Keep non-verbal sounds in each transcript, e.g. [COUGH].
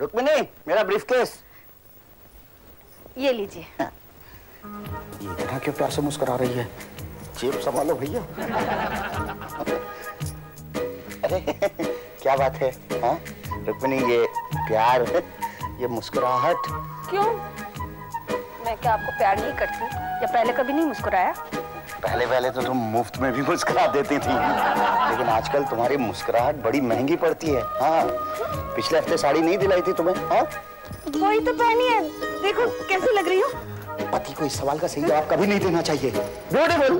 रुक्मिनी मेरा ब्रीफकेस ये लीजिए। ये देखा क्यों प्यार से मुस्कुरा रही है? जेब संभालो भैया। अरे क्या बात है हाँ? रुक्मिनी ये प्यार ये मुस्कुराहट। क्यों? मैं क्या आपको प्यार नहीं करती? या पहले कभी नहीं मुस्कुराया? पहले पहले तो तुम मुफ़्त में भी मुस्कुरा देती थी। लेकिन आजकल तुम्हारी मुस्कुराहट बड़ी महँगी पड़ती है। हाँ पिछले हफ़्ते साड़ी नहीं दिलाई थी तुम्हें हाँ? वही तो पहनी है। देखो कैसी लग रही हूँ? पति को इस सवाल का सही जवाब कभी नहीं देना चाहिए। ब्यूटीफुल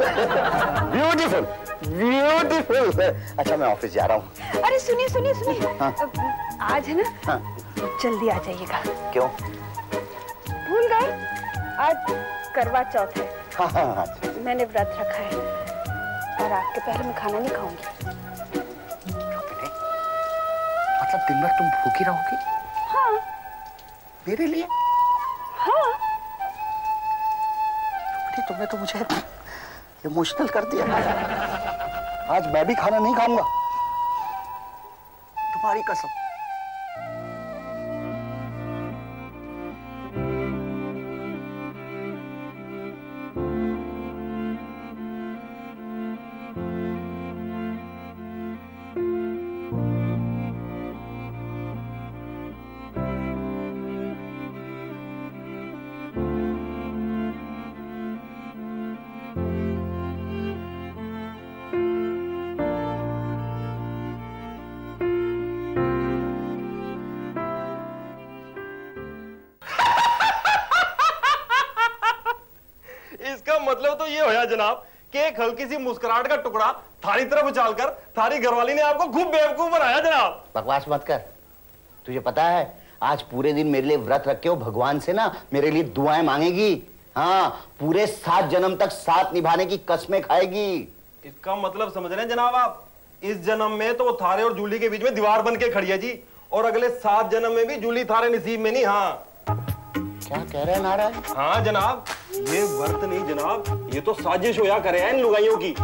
ब्यूटीफुल ब्यूटीफुल अच्छा मैं ऑफ़िस जा रहा हूँ। अरे सुनिए सुनिए सुनिए। हाँ। आज है ना? हाँ। जल्दी आ जाइएगा। क्यों? भूल गए? आज करवा चौथ है। हाँ हाँ हाँ मैंने व्रत रखा है और आपके पहले मैं खाना नहीं खाऊँगी। मतलब दिन भर तुम भूखी रहोगी? हाँ। मेरे लिए? हाँ। तुमने तो मुझे इमोशनल कर दिया। आज मैं भी खाना नहीं खाऊँगा। तुम्हारी कसम। ये होया जनाब कि एक हल्की सी मुस्कुराहट का टुकड़ा थारी तरफ़ उछालकर थारी घरवाली ने आपको खूब बेवकूफ़ बनाया जनाब। बकवास मत कर। तुझे पता है आज पूरे दिन मेरे लिए व्रत रखे हो भगवान से ना मेरे लिए दुआएँ मांगेगी। हाँ पूरे सात जन्म तक साथ निभाने की कसमें खाएगी। इसका मतलब समझ रहे हैं जनाब आप? इस जन्म में तो वो थारे और जूली के बीच में दीवार बन के खड़ी है जी और अगले सात जन्म में भी जूली थारे नसीब में नहीं हाँ। क्या कह रहे हैं नारायण हाँ जनाब। ये व्रत नहीं जनाब। ये तो साजिश होया करे हैं इन लुगाइयों की।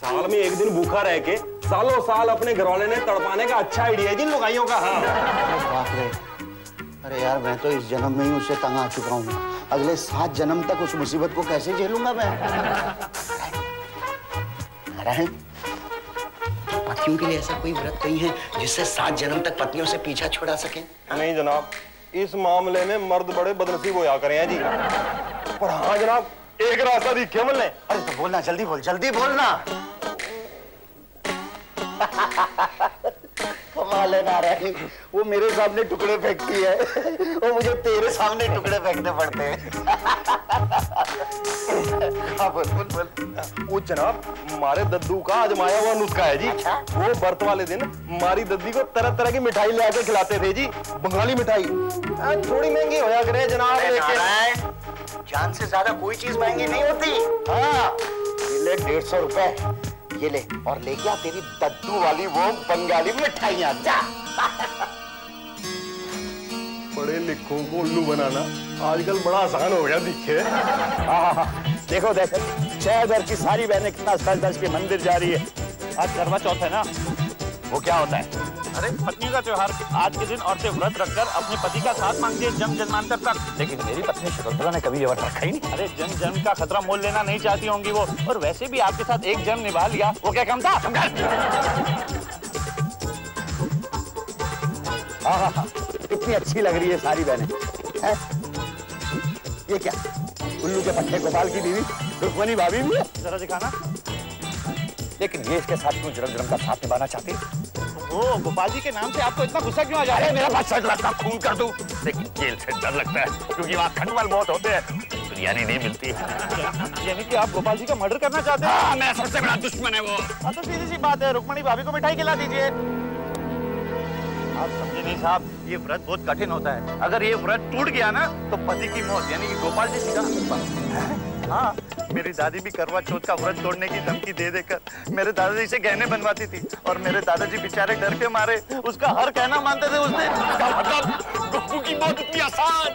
साल में एक दिन भूखा रह के सालों साल अपने घरवाले ने तड़पाने का अच्छा आइडिया है जिन लुगाइयों का हाँ। अरे बाप रे। अरे यार मैं तो इस जन्म में ही उससे तंग आ चुका हूँ। अगले सात जन्म तक उस मुसीबत को कैसे झेलूँगा मैं? नारायण पतियों के लिए ऐसा कोई व्रत नहीं है जिससे सात जन्म तक पत्नियों से पीछा छुड़ा सके? नहीं जनाब। इस मामले में मर्द बड़े बदनसीब होया करे हैं जी। पर हाँ जनाब, एक रास्ता दिखे मिलने अरे तो बोलना, जल्दी बोल, जल्दी बोलना। कमाल है नारायण वो मेरे सामने टुकड़े फेंकती है। वो मुझे तेरे सामने टुकड़े फेंकने पड़ते हैं। हाँ वो जनाब मारे दद्दू का आजमाया हुआ नुस्खा है जी। अच्छा। वो व्रत वाले दिन मारी दद्दी को तरह तरह की मिठाई ले आके खिलाते थे जी बंगाली मिठाई। थोड़ी महँगी होया करे जनाब जान से ज़्यादा कोई चीज़ महँगी नहीं होती। हाँ। ले डेढ़ सौ रुपए। ये ले और ले गया तेरी दद्दू वाली वो बंगाली मिठाइया जा। [LAUGHS] पढ़े लिखों को उल्लू बनाना आजकल बड़ा आसान हो गया दिखे। हाँ, हाँ, देखो देखो शहर भर की सारी बहनें कितना सज धज के मंदिर जा रही है। आज करवा चौथ है ना? वो क्या होता है? अरे पत्नी का त्योहार आज के दिन औरतें व्रत रखकर अपने पति का साथ मांगती है जन्म जन्मांतर तक। लेकिन मेरी पत्नी शकुंतला ने कभी ये व्रत रखा ही नहीं। अरे जन्म जन्म का खतरा मोल लेना नहीं चाहती होंगी वो। और वैसे भी आपके साथ एक जन्म निभा लिया। वो क्या कम था? हाँ हाँ हाँ। कितनी अच्छी लग रही है सारी बहनें। हैं? ये क्या? उल्लू के पट्टे गोपाल की बीवी? रुक्मणी भाभी भी है? जरा दिखाना। लेकिन ये इसके साथ क्यों जन्म जन्म का साथ निभाना चाहती? ओ गोपाल जी के नाम से आपको इतना गुस्सा क्यों आ जा रहा है मेरा बादशाह लगता खून कर दूँ। लेकिन जेल से डर लगता है क्योंकि वहाँ खटमल बहुत होते हैं। बिरयानी नहीं मिलती यानी कि आप गोपाल जी का मर्डर करना चाहते हैं? हाँ, मेरा सबसे बड़ा दुश्मन है वो। हाँ तो सीधी सी बात है रुक्मणी भाभी को मिठाई खिला दीजिए। आप नहीं साहब ये व्रत बहुत कठिन होता है। अगर ये व्रत टूट गया ना तो पति की मौत यानी कि गोपाल जी सीधा हाँ। मेरी दादी भी करवा चौथ का व्रत तोड़ने की धमकी दे देकर मेरे दादाजी से गहने बनवाती थी और मेरे दादाजी बेचारे डर के मारे। उसका हर कहना मानते थे उसने गप्पू की मौत इतनी आसान।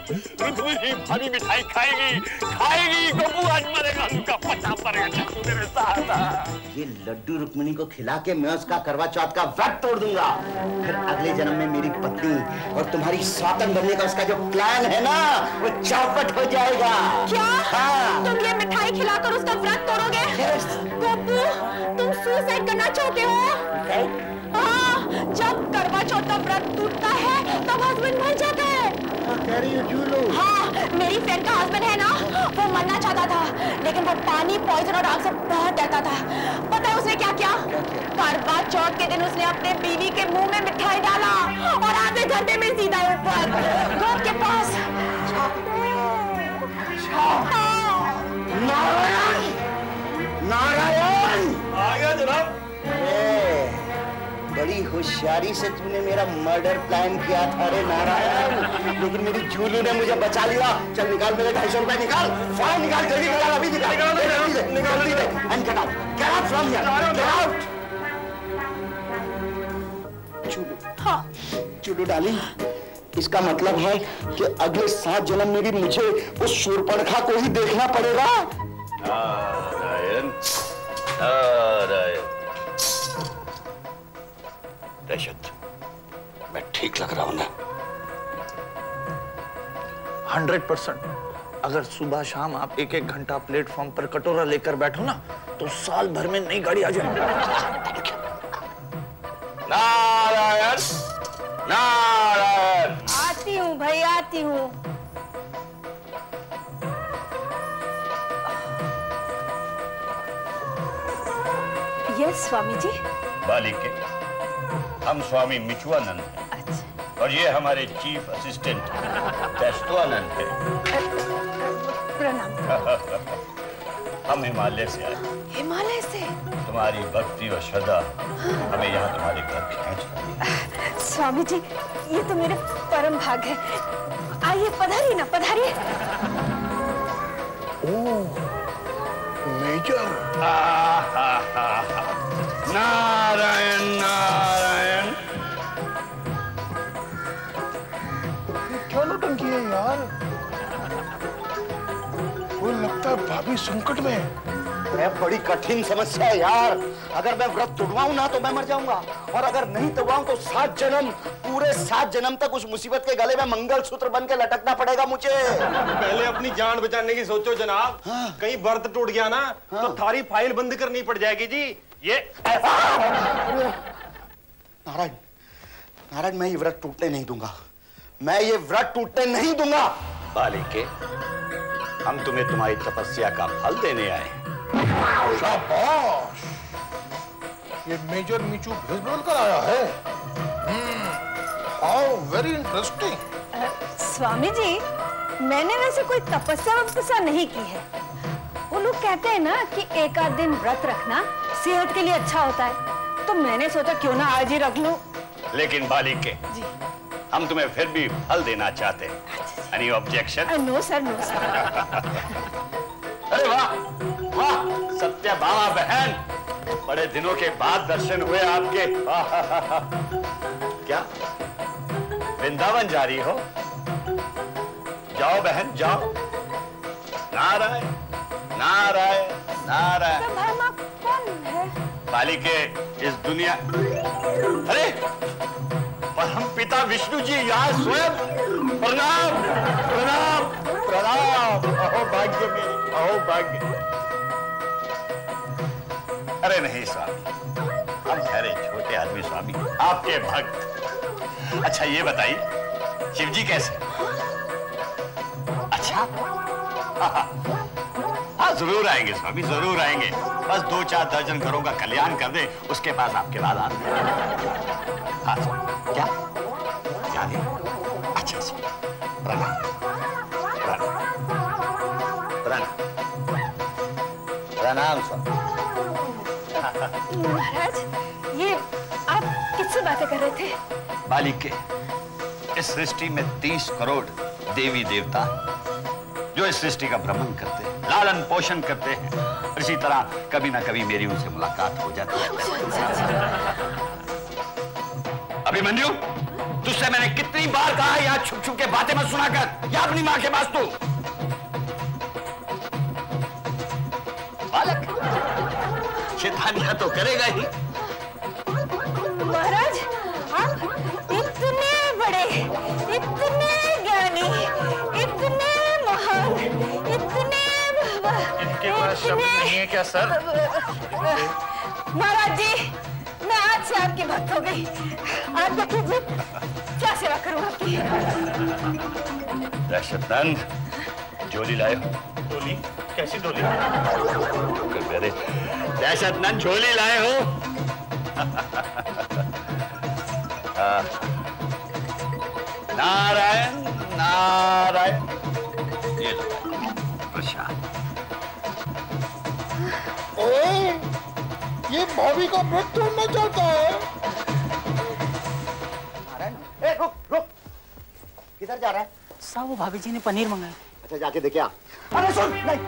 भाभी मिठाई खाएगी। खाएगी गप्पू। आज मरेगा उनका पता पड़ेगा मेरे साथ ये लड्डू रुक्मिणी को खिला के मैं उसका करवा चौथ का व्रत तोड़ दूँगा। फिर अगले जन्म में मेरी पत्नी और तुम्हारी स्वातन बनने का उसका जो प्लान है ना वो चौपट हो जाएगा। क्या? हाँ। तुम ये मिठाई खिलाकर उसका व्रत तोड़ोगे? Yes. गप्पू तुम सुसाइड करना चाहते हो? हाँ जब करवा चौथ का व्रत टूटता है तब हस्बैंड मर जाता है। कह रही हो हाँ मेरी फ्रेंड का हस्बैंड है ना वो मरना चाहता था लेकिन वो पानी पॉइजन और आग से बहुत डरता था। पता है उसने क्या किया? करवा चौथ के दिन उसने अपने बीवी के मुँह में मिठाई डाला और आधे घंटे में सीधा ऊपर गोद के पास। हाँ। नारायण! नारायण! आ गया जनाब बड़ी होशियारी से तुमने मेरा मर्डर प्लान किया था अरे नारायण। लेकिन मेरी जूलू ने मुझे बचा लिया। चल निकाल मेरे ढाई सौ रुपए निकाल। फाइन निकाल जल्दी निकाल अभी निकाल। जल्दी दे, and get out get out from here get out चूलू हाँ। चूलू डाली। इसका मतलब है कि अगले सात जन्म में भी मुझे उस शूरपणखा को ही देखना पड़ेगा। नारायण नारायण। दहशत मैं ठीक लग रहा हूँ ना? Hundred percent. अगर सुबह शाम आप एक एक घंटा प्लेटफॉर्म पर कटोरा लेकर बैठो ना तो साल भर में नई गाड़ी आ जाएगी। नारायण! नारायण। आती हूँ भाई आती हूँ। यस स्वामी जी बालिके हम स्वामी मिचुआनंद हैं। अच्छा। और ये हमारे चीफ असिस्टेंट तेस्तुआनंद हैं। प्रणाम। [LAUGHS] हम हिमालय से आए। हिमालय से? तुम्हारी भक्ति और श्रद्धा हमें यहाँ तुम्हारे घर है स्वामी जी ये तो मेरे परम भाग है। आइए पधारिए ना पधारिए। मेजर नारायण नारायण। क्या नौटंकी है यार? वो लगता है भाभी संकट में है। है बड़ी कठिन समस्या है यार। अगर मैं व्रत तुड़वाऊं ना तो मैं मर जाऊँगा। और अगर नहीं तुड़वाऊं तो सात जन्म पूरे सात जन्म तक उस मुसीबत के गले में मंगलसूत्र बन के लटकना पड़ेगा मुझे। पहले अपनी जान बचाने की सोचो जनाब। हाँ। कहीं व्रत टूट गया ना हाँ। तो थारी फ़ाइल बंद करनी पड़ जाएगी जी। ये नारायण नारायण मैं ये व्रत टूटने नहीं दूँगा। मैं ये व्रत टूटने नहीं दूँगा। बालिके हम तुम्हें तुम्हारी तपस्या का फल देने आए शाबाश! ये मेजर मीचू भेज बदल कर आया है। How very interesting Swami ji मैंने वैसे कोई तपस्या वपस्या नहीं की है। वो लोग कहते हैं ना कि एक आध दिन व्रत रखना सेहत के लिए अच्छा होता है। तो मैंने सोचा क्यों ना आज ही रख लूँ। लेकिन बालिके जी। हम तुम्हें फिर भी फल देना चाहते हैं। Any objection no sir no sir अरे वाह वाह सत्य भामा बहन। बड़े दिनों के बाद दर्शन हुए आपके। क्या? वृंदावन जा रही हो? जाओ बहन जाओ। नारायण नारायण नारायण। धर्मा कौन है? बालिके इस दुनिया अरे परम पिता विष्णु जी यहाँ स्वयं। प्रणाम प्रणाम प्रणाम। अहो भाग्य मेरे अहो भाग्य। अरे नहीं स्वामी। हम ठहरे छोटे आदमी स्वामी, आपके भक्त। अच्छा ये बताइए शिव जी कैसे? अच्छा? हाँ ज़रूर आएँगे स्वामी, ज़रूर आएँगे। बस दो चार दर्जन घरों का कल्याण कर दे, उसके पास आपके बाद आते हैं। हाँ। क्या? नहीं अच्छा अच्छा प्रणाम। प्रणाम। प्रणाम, स्वामी। महाराज, ये आप किससे बातें कर रहे थे? बालिके, इस सृष्टि में तीस करोड़ देवी देवता जो इस सृष्टि का भ्रमण करते हैं, लालन पोषण करते हैं, इसी तरह कभी ना कभी मेरी उनसे मुलाकात हो जाती है। अभिमन्यु, तुझसे मैंने कितनी बार कहा यहाँ छुप छुप के बातें मत सुना कर या अपनी माँ के पास तू। बालक शैतानियाँ तो करेगा ही। महाराज आप इतने बड़े इतने ज्ञानी इतने महान इतने इनके पास शब्द नहीं है क्या सर? महाराज जी मैं आज से आपकी भक्त हो गई। आप देखिए क्या सेवा करूँ आपकी? दहशतनंद झोली लाए हो। डोली कैसी डोली? अरे दहशतनंद झोली लाए हो। [LAUGHS] नारायण नारायण। ये प्रसाद। ये भाभी का व्रत तोड़ना चाहता है। ए, रुक रुक। किधर जा रहा है? साहब वो भाभी जी ने पनीर मंगाया। अच्छा जाके देखे आ अरे सुन नहीं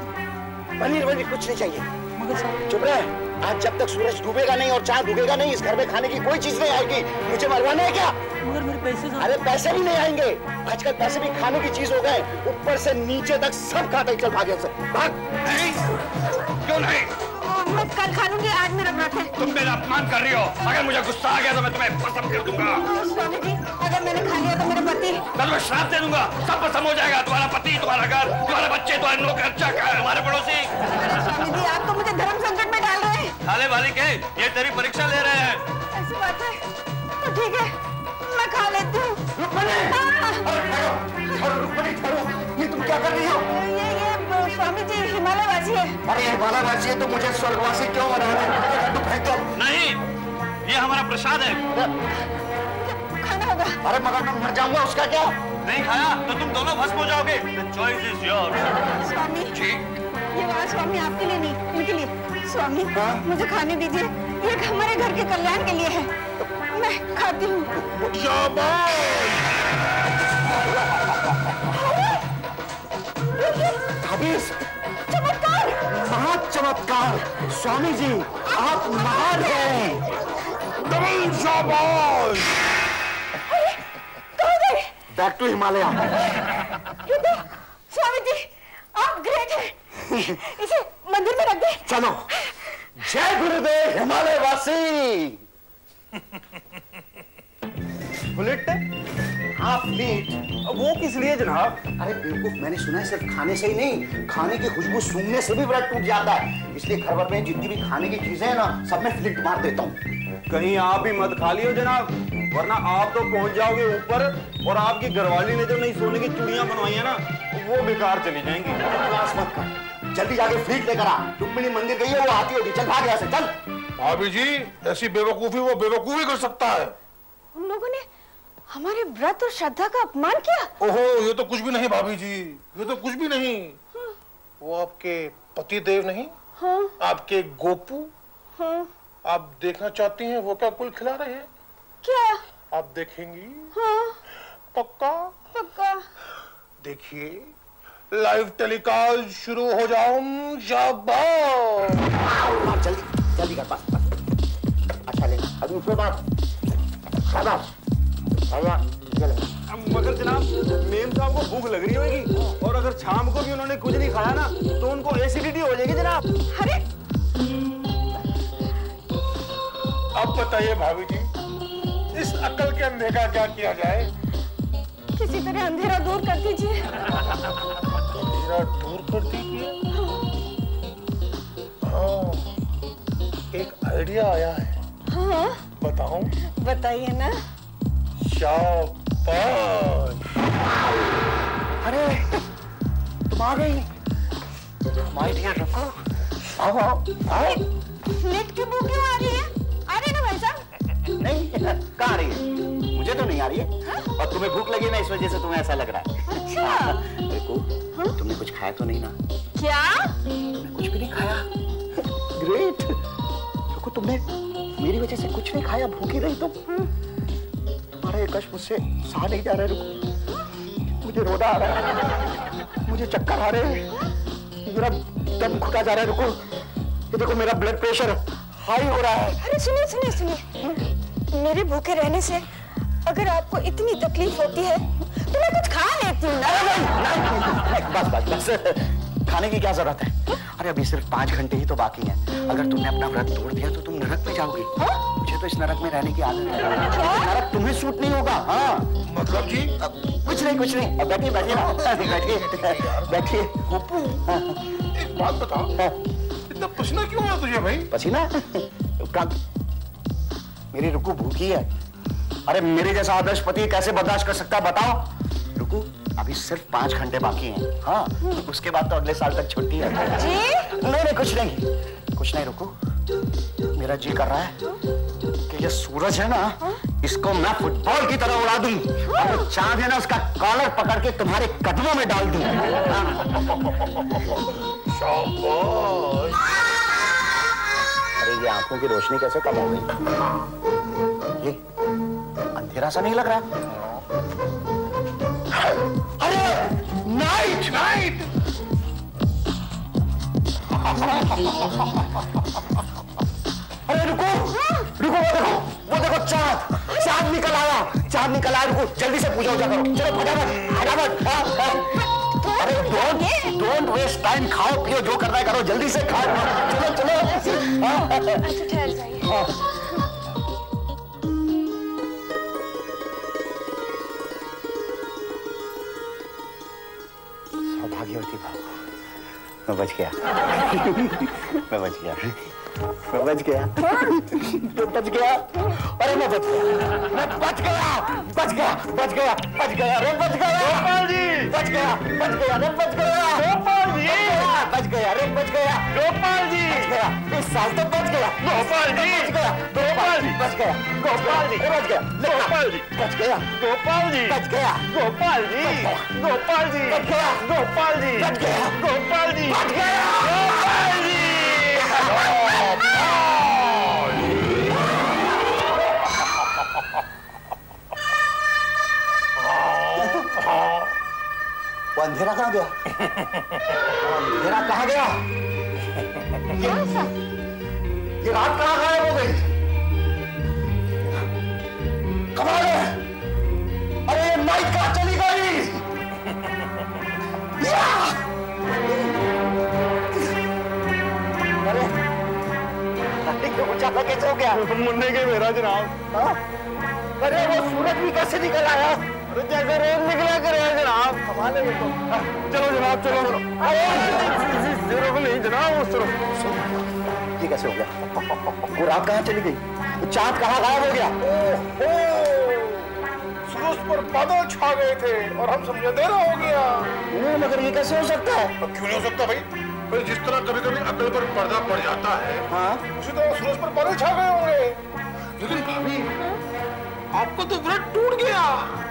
पनीर वनीर कुछ नहीं चाहिए। चुप रहे। आज जब तक सूरज डूबेगा नहीं और चाँद डूबेगा नहीं इस घर में खाने की कोई चीज़ नहीं आएगी। मुझे मरवाना है क्या? मगर मेरे पैसे अरे पैसे भी नहीं आएँगे। आजकल पैसे भी खाने की चीज़ हो गए। ऊपर से नीचे तक सब खाते चल भागे से। भाग। नहीं क्यों नहीं? मैं कल खा लूँगी आज मेरा व्रत है। तुम मेरा अपमान कर रही हो। अगर मुझे गुस्सा आ गया तो मैं तुम्हें भस्म कर दूँगा। स्वामी जी अगर मैंने खा लिया तो मेरे पति मैं तुम्हें श्राप दे दूँगा। सब पसंद हो जाएगा। तुम्हारा पति तुम्हारा घर तुम्हारे बच्चे तुम्हारे नौकर चाकर हमारे पड़ोसी। स्वामी जी आप तो मुझे धर्म संकट में डाल रहे हैं। खाले वाली के ये तेरी परीक्षा ले रहे हैं। ऐसी बात है? तो ठीक है मैं खा लेती हूँ। हाँ। ये तुम क्या कर रही हो? ये ये स्वामी जी। वासी है। अरे ये बाला वासी है तो मुझे स्वर्गवासी क्यों बना रहे हो? फेंक दो नहीं ये हमारा प्रसाद है। खाना होगा। अरे मगर मैं मर जाऊँगा उसका क्या? नहीं खाया तो तुम दोनों भस्म हो जाओगे। The choice is Swami ji. ये बात स्वामी आपके लिए नहीं इनके लिए। स्वामी मुझे खाने दीजिए। ये हमारे घर के कल्याण के लिए है। मैं खाती हूँ। महा चमत्कार स्वामी जी आप महान हैं। डबल शाबाश। गए? बैक टू हिमालय तो स्वामी जी आप ग्रेट हैं। इसे मंदिर में रख दे। चलो। जय गुरुदेव हिमालय वासी बुलेट हाँ फ्लीट वो किस लिए जनाब? अरे बेवकूफ़ मैंने सुना है सिर्फ़ खाने से ही नहीं खाने की खुशबू सूंघने से भी व्रत टूट जाता है। इसलिए घर भर में जितनी भी खाने की चीज़ें हैं ना सब में फ्लिट मार देता हूँ। कहीं आप भी मत खा लियो जनाब वरना आप तो पहुँच जाओगे ऊपर और आपकी घरवाली ने जो नई सोने की चूड़ियाँ बनवाई है ना वो बेकार चली जाएँगी। मत कर। जल्दी जाके फ्लीट लेकर आ। रुक्मिणी मंदिर गई है वो आती होगी। चल भाग यहाँ से चल। भाभी जी ऐसी बेवकूफ़ी वो बेवकूफ़ी कर सकता है। हमारे व्रत और श्रद्धा का अपमान किया? ओहो ये तो कुछ भी नहीं भाभी जी। ये तो कुछ भी नहीं। वो आपके पति देव नहीं हाँ। आपके गोपू। हाँ। आप देखना चाहती हैं वो क्या कुल खिला रहे हैं? क्या? आप देखेंगी? हाँ। पक्का? पक्का। देखिए लाइव टेलीकास्ट शुरू हो जाओ शाबाश। हाँ, जल्दी जल्दी कर बस बस। अच्छा ले। अभी उसमें बात। शाबाश। मगर जनाब मेम साहब को भूख लग रही होगी। और अगर शाम को भी उन्होंने कुछ नहीं खाया ना तो उनको एसिडिटी हो जाएगी जनाब। अरे। अब बताइए भाभी जी इस अकल के अंधे का क्या किया जाए? किसी तरह अंधेरा दूर कर दीजिए। अंधेरा दूर कर दीजिए? हाँ एक आइडिया आया है। हाँ। बताऊँ? बताइए ना। शाबाश अरे तुम आ गई? माय डियर रुको। आओ आओ आओ। की बू क्यों आ रही है? आ रही है ना भाई साहब? नहीं कहाँ आ रही है? मुझे तो नहीं आ रही है। हा? और तुम्हें भूख लगी ना इस वजह से तुम्हें ऐसा लग रहा है। अच्छा। देखो तुमने कुछ खाया तो नहीं ना? क्या? कुछ भी नहीं खाया। ग्रेट देखो तुमने मेरी वजह से कुछ नहीं खाया भूखी रही तुम। तुम्हारा ये कष्ट मुझसे सहा नहीं जा रहा है रुको। मुझे रोना आ रहा है मुझे चक्कर आ रहे हैं। मेरा दम घुटा जा रहा है रुको। ये देखो मेरा ब्लड प्रेशर हाई हो रहा है। अरे सुनिए सुनिए सुनिए। मेरे भूखे रहने से अगर आपको इतनी तकलीफ़ होती है तो मैं कुछ खा लेती हूँ। ना बस बस बस। खाने की क्या ज़रूरत है? अरे अभी सिर्फ़ पाँच घंटे ही तो बाकी हैं। अगर तुमने अपना व्रत तोड़ दिया तो तुम नरक में जाओगी। मुझे तो इस नरक में रहने की आदत है। नरक तुम्हें सूट नहीं होगा हाँ। मतलब जी अब कुछ नहीं कुछ नहीं। अब बैठिए बैठिए। ना बैठिए। बैठिए। एक बात बता इतना पसीना क्यों आया तुझे भाई? पसीना? का मेरी रुकू भूखी है। अरे मेरे जैसा आदर्श पति कैसे बर्दाश्त कर सकता है बताओ? रुकू अभी सिर्फ़ पाँच घंटे बाकी हैं। हाँ उसके बाद तो अगले साल तक छुट्टी है। जी? नहीं नहीं कुछ नहीं। कुछ नहीं रुकू। मेरा जी कर रहा है। ये सूरज है ना इसको मैं फुटबॉल की तरह उड़ा दूँ। और वो चाँद है ना उसका कॉलर पकड़ के तुम्हारे कदमों में डाल दूँ। अरे ये आँखों की रोशनी कैसे कम हो गई? ये अंधेरा सा नहीं लग रहा? अरे नाइट नाइट [LAUGHS] अरे रुको रुको वो देखो वो देखो चाँद चाँद निकल आया चाँद निकल आया रुको जल्दी से पूजा उजा करो चलो फटाफट फटाफट हाँ, हाँ। अरे डोंट डोंट वेस्ट टाइम खाओ पियो जो करना है करो जल्दी से खाओ चलो चलो हाँ, हाँ, हाँ। अच्छा ठहर जाइए मैं बच गया मैं बच गया मैं बच गया मैं बच गया अरे मैं बच गया मैं बच गया बच गया बच गया बच गया अरे बच गया गोपाल जी बच गया बच गया अरे बच गया जी बच गया अरे बच गया गोपाल जी बच गया इस साल तो बच गया गोपाल जी बच गया गोपाल जी बच गया गोपाल जी बच गया गोपाल जी बच गया गोपाल जी बच गया गोपाल जी गोपाल जी बच गया गोपाल जी बच गया गोपाल जी बच गया गोपाल जी वो अंधेरा कहाँ गया? वो अंधेरा कहाँ गया? ये, ये रात कहाँ गायब हो गई? कमाल है। अरे ये नाइट कहाँ चली गई। या! अरे उजाला कैसे हो गया? मुन्ने के मेरा जनाब। हाँ? अरे वो सूरज भी कैसे निकल आया? जैसे रोज निकला करे जनाब। तो। हाँ, चलो जनाब चलो सिर्फ़ नहीं जनाब उस तरफ़ ये कैसे हो गया? वो रात कहाँ चली गई? चाँद कहाँ गायब हो गया? सूरज पर बादल छा गए थे और हम समझे अंधेरा हो गया। नहीं, मगर ये कैसे हो सकता है? क्यों नहीं हो सकता भाई? भाई जिस तरह कभी कभी अकल पर पर्दा पड़ जाता है हाँ। उसी तरह सूरज पर बादल छा गए होंगे। लेकिन भाभी आपका तो व्रत टूट गया।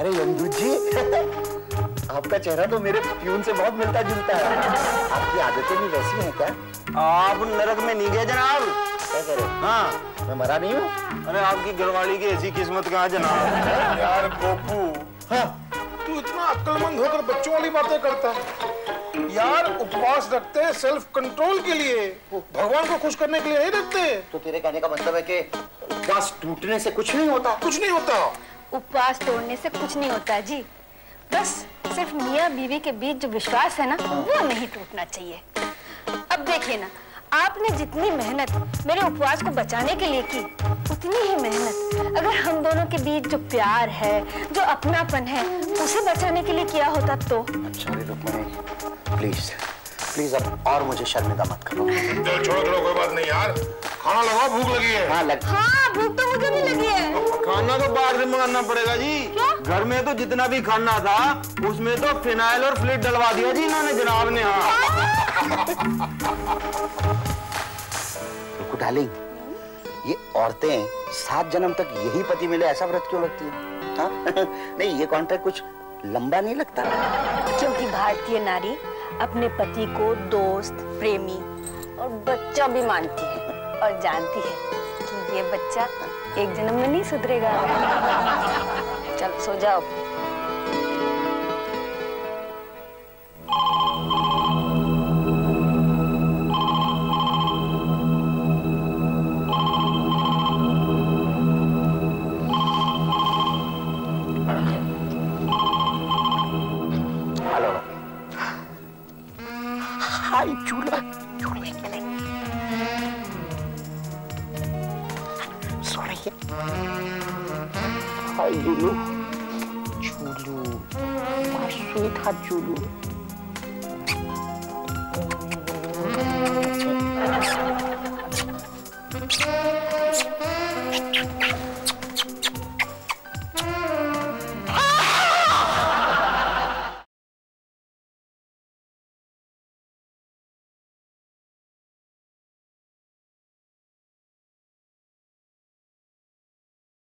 अरे यंदू जी। [LAUGHS] आपका चेहरा तो मेरे प्यून से बहुत मिलता जुलता है। आपकी आदतें भी वैसी हैं क्या? आप नरक में नहीं गए जनाब। क्या करें? हाँ। मैं मरा नहीं हूँ? अरे आपकी घरवाली की ऐसी किस्मत कहाँ जनाब? यार गोपू। हाँ। तू इतना अक्लमंद होकर बच्चों वाली बातें करता है। यार उपवास रखते हैं सेल्फ कंट्रोल के लिए। भगवान को खुश करने के लिए नहीं रखते। तो तेरे कहने का मतलब है कि उपवास टूटने से कुछ नहीं होता? कुछ नहीं होता। उपवास तोड़ने से कुछ नहीं होता है जी। बस सिर्फ़ मियाँ बीवी के बीच जो विश्वास है ना वो नहीं टूटना चाहिए। अब देखिए ना आपने जितनी मेहनत मेरे उपवास को बचाने के लिए की उतनी ही मेहनत अगर हम दोनों के बीच जो प्यार है जो अपनापन है उसे बचाने के लिए किया होता तो। सॉरी रुक्मणी प्लीज़ प्लीज़ अब और मुझे शर्मिंदा मत करो। छोड़ो छोड़ो कोई बात नहीं यार। खाना लगाओ भूख लगी है। हाँ लग हाँ भूख तो मुझे भी लगी है। खाना तो बाहर से मंगाना पड़ेगा जी। क्या? घर में तो जितना भी खाना था उसमें तो फिनाइल और फ्लिट डलवा दिया जी इन्होंने जनाब ने हाँ। रुको डार्लिंग ये औरतें सात जन्म तक यही पति मिले ऐसा व्रत क्यों रखती है? हाँ? [LAUGHS] नहीं ये कॉन्ट्रैक्ट कुछ लंबा नहीं लगता। क्योंकि भारतीय नारी अपने पति को दोस्त प्रेमी और बच्चा भी मानती है और जानती है कि ये बच्चा एक जन्म में नहीं सुधरेगा। चल सो जाओ। हेलो हाय चूल्हा चूल्हा है क्या नहीं सो रही है हाय